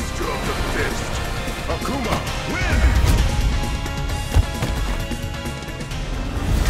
Master of the Fist! Akuma win!